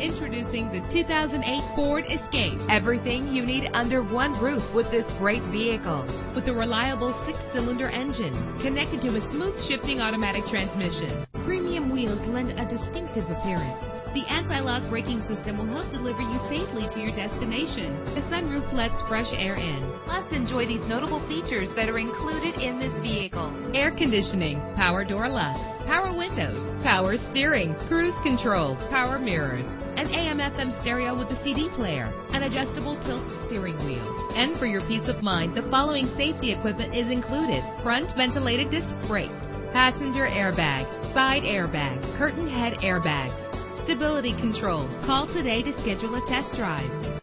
Introducing the 2008 Ford Escape. Everything you need under one roof with this great vehicle. With a reliable six-cylinder engine connected to a smooth shifting automatic transmission. Premium wheels lend a distinctive appearance. The anti-lock braking system will help deliver you safely to your destination. The sunroof lets fresh air in. Plus, enjoy these notable features that are included in this vehicle. Air conditioning, power door locks, power windows, power steering, cruise control, power mirrors, an AM FM stereo with a CD player, an adjustable tilt steering wheel. And for your peace of mind, the following safety equipment is included. Front ventilated disc brakes, passenger airbag, side airbag, curtain head airbags, stability control. Call today to schedule a test drive.